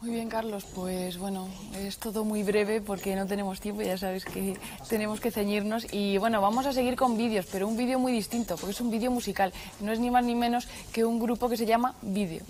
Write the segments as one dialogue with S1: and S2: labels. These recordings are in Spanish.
S1: Muy bien, Carlos. Pues bueno, es todo muy breve porque no tenemos tiempo, ya sabes que tenemos que ceñirnos. Y bueno, vamos a seguir con vídeos, pero un vídeo muy distinto, porque es un vídeo musical. No es ni más ni menos que un grupo que se llama Vídeo.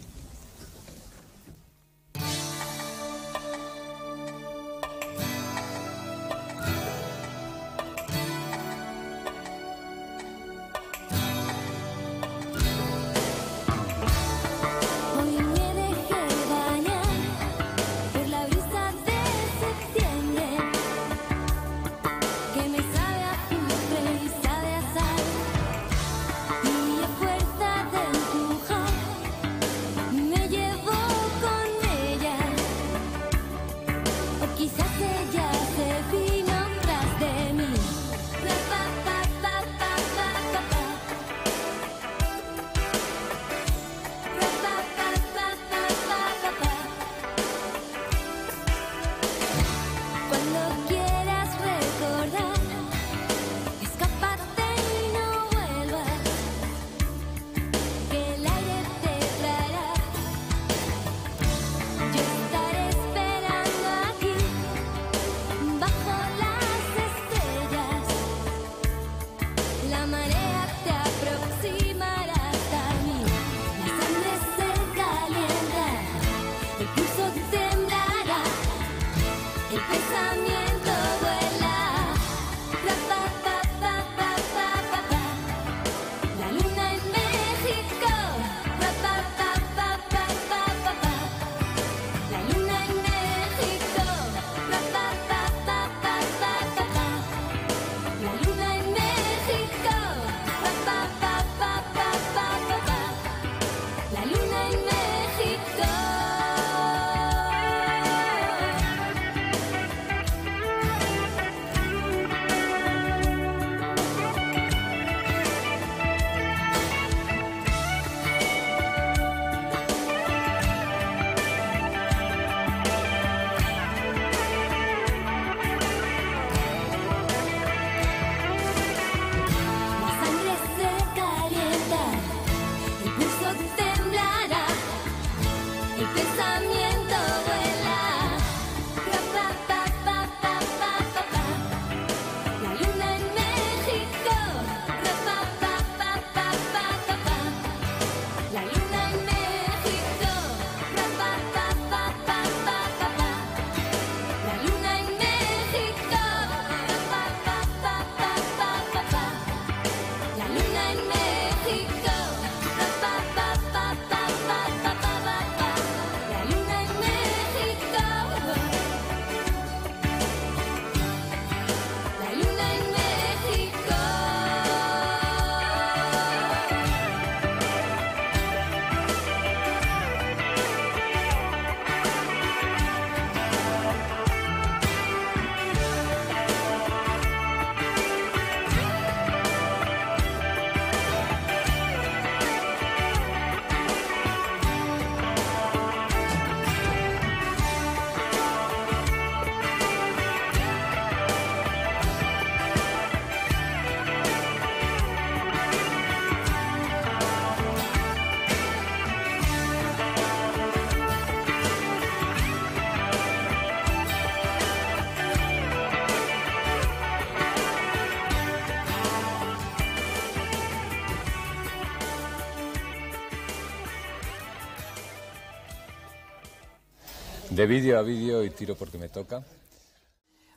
S2: De
S3: vídeo a vídeo y tiro porque me toca.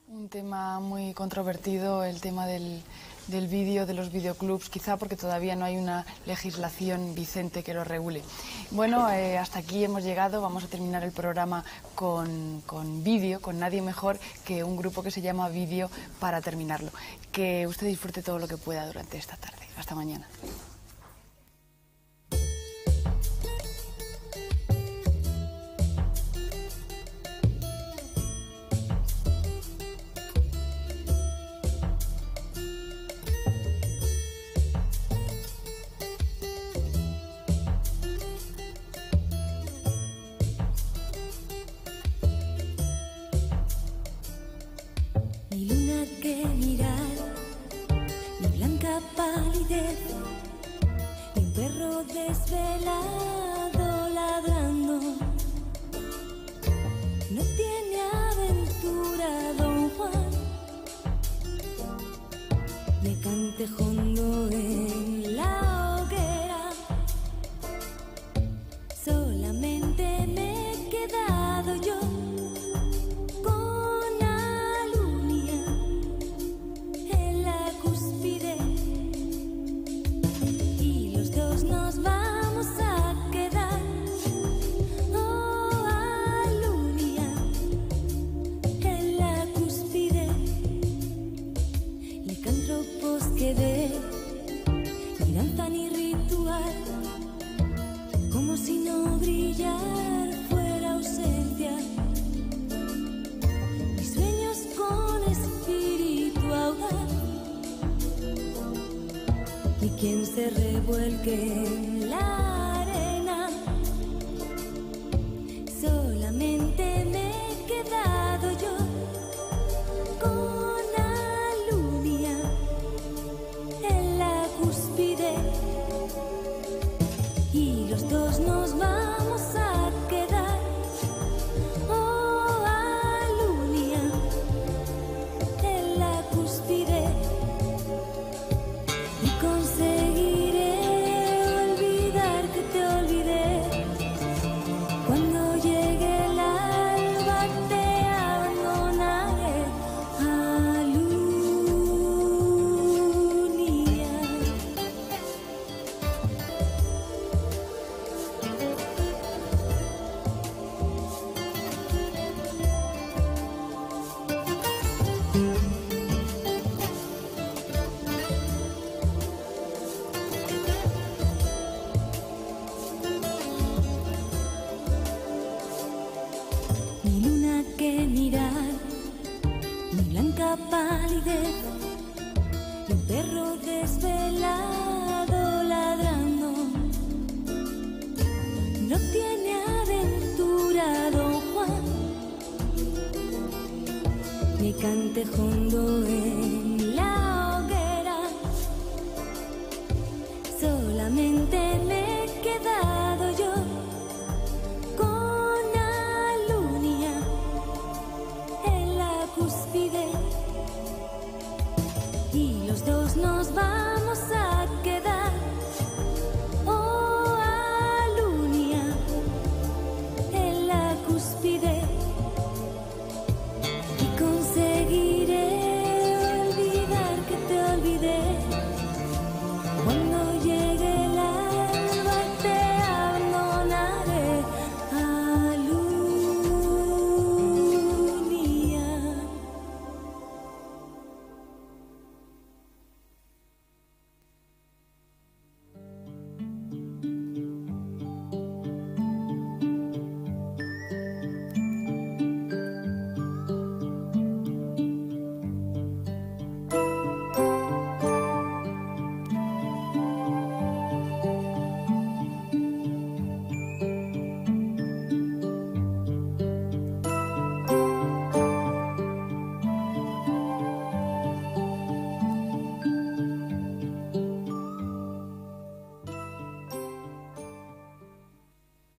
S1: Un tema muy controvertido, el tema del, del vídeo, de los videoclubs, quizá porque todavía no hay una legislación vicente que lo regule. Bueno, eh, hasta aquí hemos llegado. Vamos a terminar el programa con, con vídeo, con nadie mejor que un grupo que se llama Vídeo para terminarlo. Que usted disfrute todo lo que pueda durante esta tarde. Hasta mañana. brillar fuera ausencia. Mis sueños con espíritu audaz. Y quien se revuelque en la palidez y un perro desvelado ladrando. No tiene aventura don Juan, ni cantejondo es.